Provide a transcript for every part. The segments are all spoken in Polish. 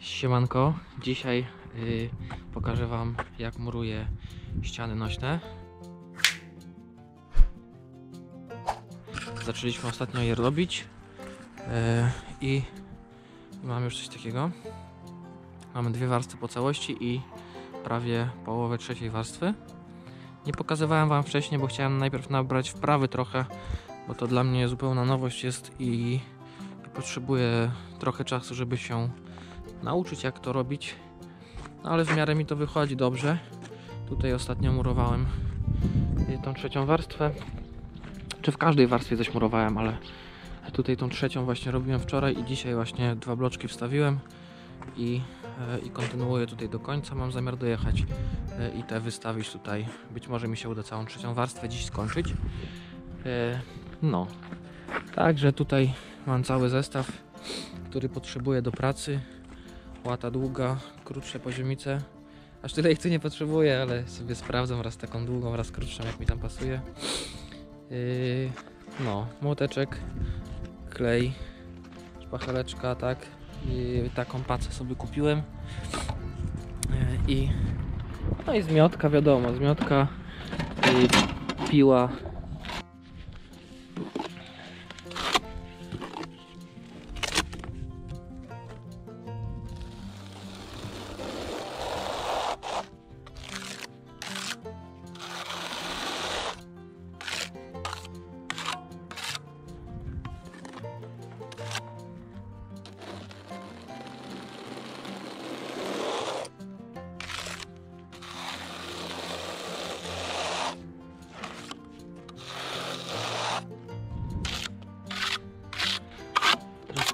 Siemanko, dzisiaj y, pokażę Wam jak muruję ściany nośne. Zaczęliśmy ostatnio je robić y, i mamy już coś takiego. Mamy dwie warstwy po całości i prawie połowę trzeciej warstwy. Nie pokazywałem Wam wcześniej, bo chciałem najpierw nabrać wprawy trochę, bo to dla mnie zupełna nowość jest i, i potrzebuję trochę czasu, żeby się nauczyć jak to robić. No ale w miarę mi to wychodzi dobrze. Tutaj ostatnio murowałem y, tą trzecią warstwę. Czy w każdej warstwie coś murowałem, ale tutaj tą trzecią właśnie robiłem wczoraj i dzisiaj właśnie dwa bloczki wstawiłem i, e, i kontynuuję tutaj do końca. Mam zamiar dojechać e, i te wystawić tutaj. Być może mi się uda całą trzecią warstwę dziś skończyć. No, także tutaj mam cały zestaw, który potrzebuję do pracy łata długa, krótsze poziomice. Aż tyle ich tu nie potrzebuję, ale sobie sprawdzam raz taką długą, raz krótszą, jak mi tam pasuje. Yy, no, młoteczek, klej, szpacheleczka, tak. I taką pacę sobie kupiłem. Yy, I no i zmiotka, wiadomo, zmiotka, yy, piła.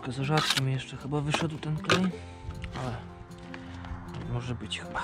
Troszkę za rzadko mi jeszcze chyba wyszedł ten klej, ale może być chyba.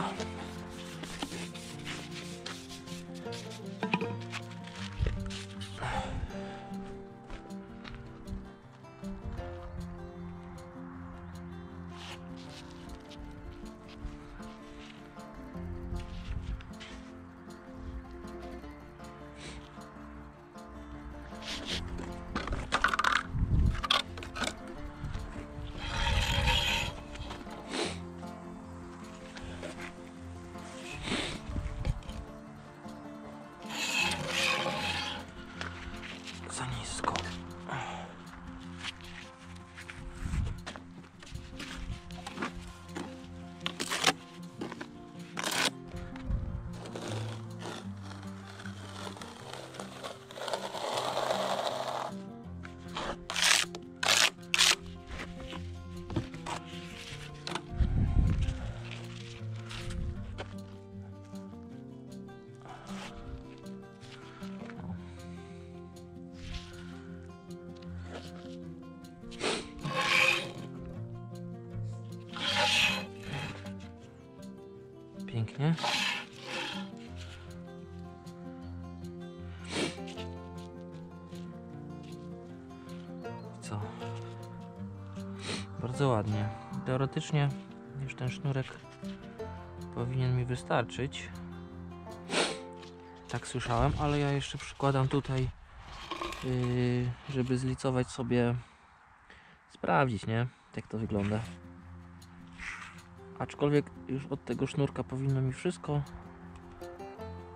Pięknie. Co? Bardzo ładnie. Teoretycznie już ten sznurek powinien mi wystarczyć. Tak słyszałem, ale ja jeszcze przykładam tutaj, yy, żeby zlicować sobie, sprawdzić, nie? Jak to wygląda. Aczkolwiek już od tego sznurka powinno mi wszystko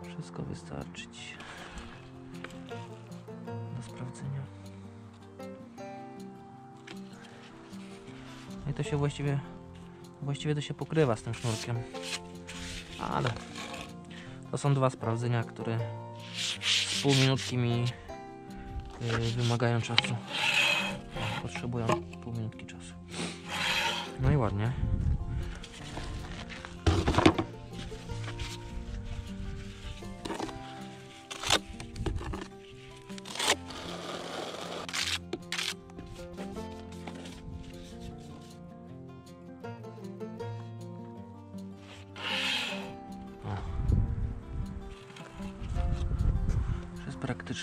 wszystko wystarczyć do sprawdzenia. No i to się właściwie właściwie to się pokrywa z tym sznurkiem. Ale to są dwa sprawdzenia, które z pół minutki mi yy, wymagają czasu. Potrzebują pół minutki czasu. No i ładnie.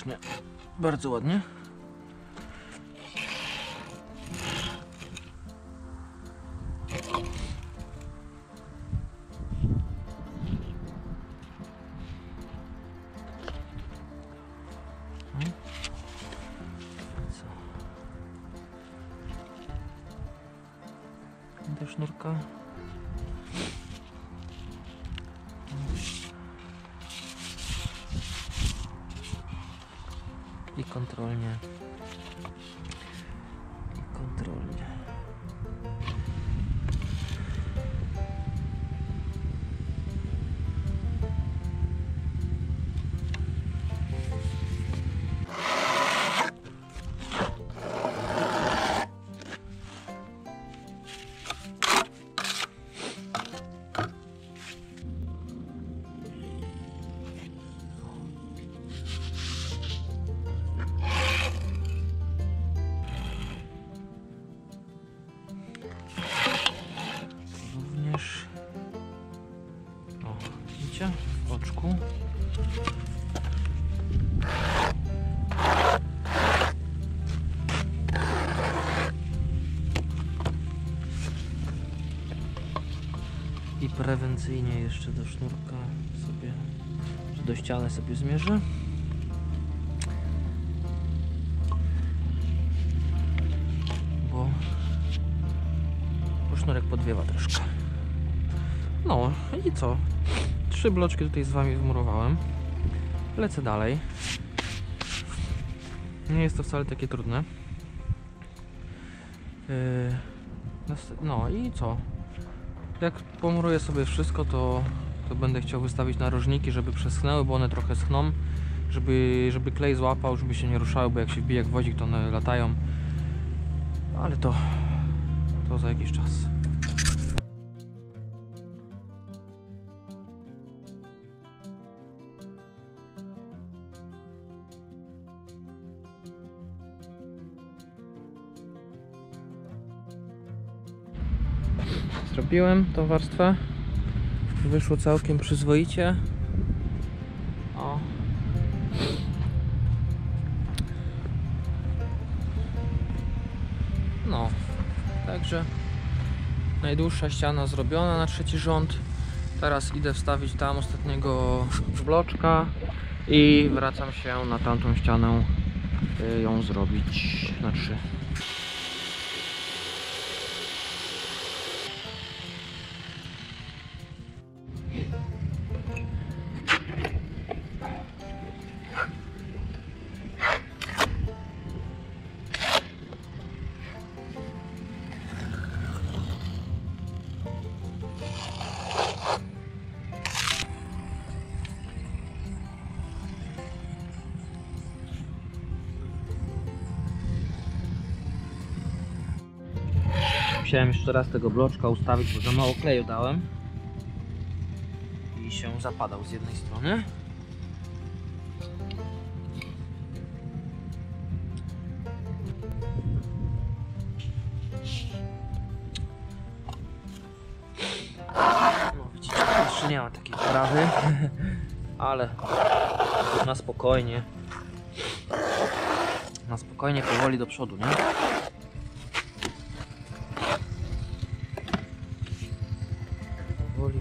Jest praktycznie bardzo ładnie. Do sznurka. I prewencyjnie jeszcze do sznurka sobie, czy do ściany sobie zmierzę. Bo bo sznurek podwiewa troszkę. No i co? Trzy bloczki tutaj z wami wmurowałem. Lecę dalej. Nie jest to wcale takie trudne. Yy, no i co? Jak pomuruję sobie wszystko, to, to będę chciał wystawić narożniki, żeby przeschnęły, bo one trochę schną. Żeby, żeby klej złapał, żeby się nie ruszały, bo jak się wbije wozik, to one latają. Ale to, to za jakiś czas. Zrobiłem tą warstwę. Wyszło całkiem przyzwoicie. O. No, także najdłuższa ściana zrobiona na trzeci rząd. Teraz idę wstawić tam ostatniego bloczka i wracam się na tamtą ścianę y, ją zrobić na trzy. Musiałem jeszcze raz tego bloczka ustawić, bo za mało kleju dałem. I się zapadał z jednej strony. No widzicie, jeszcze nie ma takiej sprawy, ale na spokojnie. Na spokojnie, powoli do przodu, nie?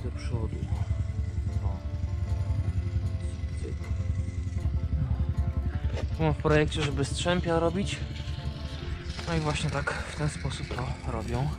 Do przodu. Mam w projekcie, żeby strzępia robić. No i właśnie tak w ten sposób to robią.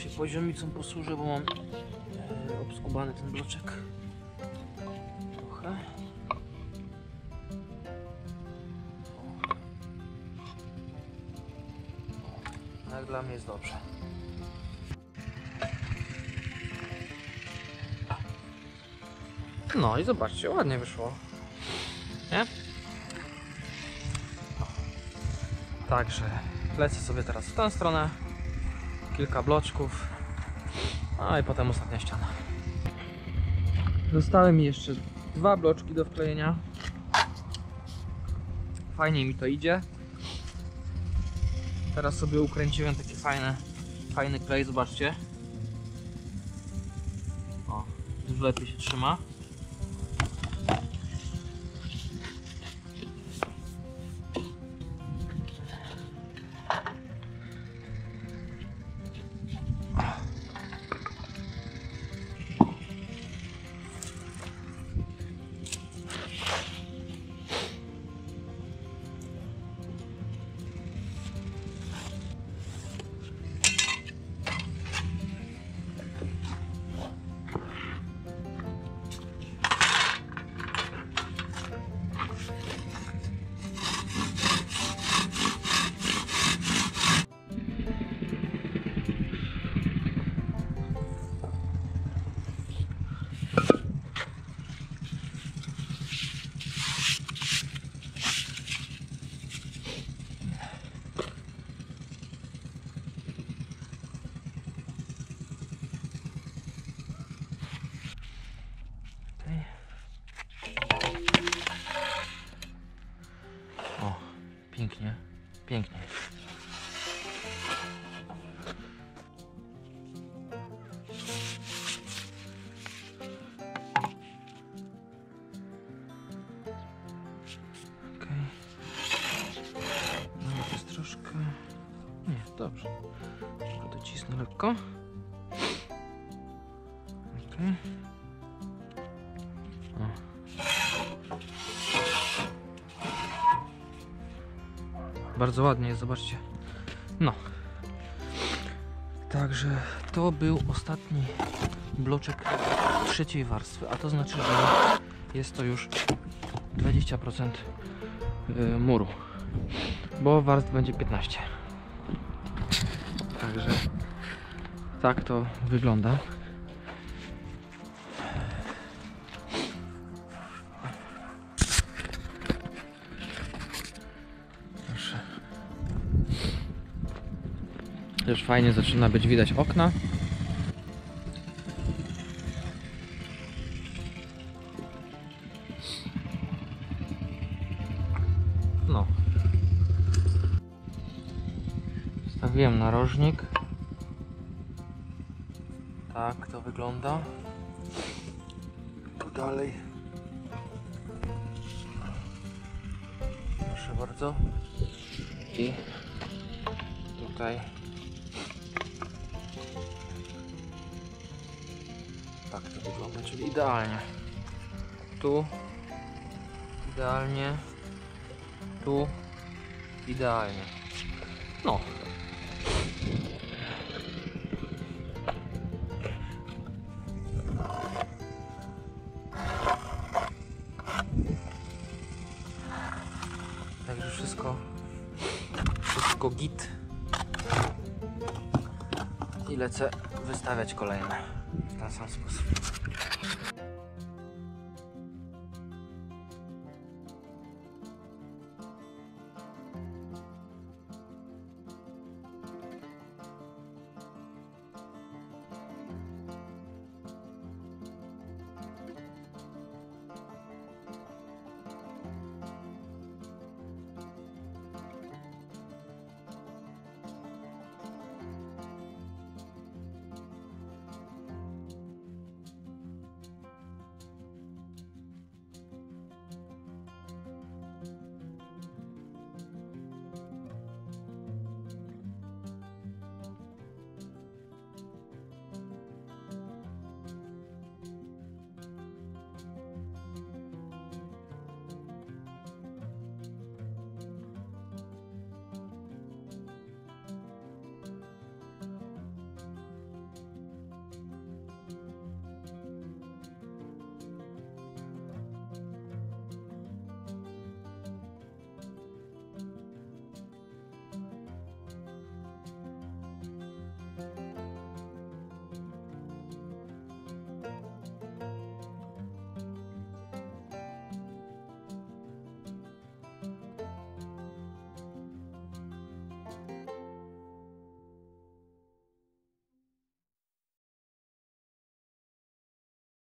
Się poziomicą posłużę, bo mam e, obskubany ten bloczek. Trochę. O. Jak dla mnie jest dobrze. No i zobaczcie, ładnie wyszło. Nie? Także lecę sobie teraz w tę stronę. Kilka bloczków. No i potem ostatnia ściana. Zostały mi jeszcze dwa bloczki do wklejenia. Fajnie mi to idzie. Teraz sobie ukręciłem taki fajny, fajny klej, zobaczcie. O, już lepiej się trzyma. Pięknie. No dobrze. Docisnę lekko. Okej. Bardzo ładnie jest, zobaczcie. No. Także to był ostatni bloczek trzeciej warstwy, a to znaczy, że jest to już 20% y, muru, bo warstw będzie 15. Także tak to wygląda. Już fajnie zaczyna być widać okna. No. Stawiłem narożnik. Tak to wygląda. Tu dalej. Proszę bardzo. I tutaj tak to wygląda, czyli idealnie. Tu idealnie. Tu idealnie. No. Lecę wystawiać kolejne w ten sam sposób.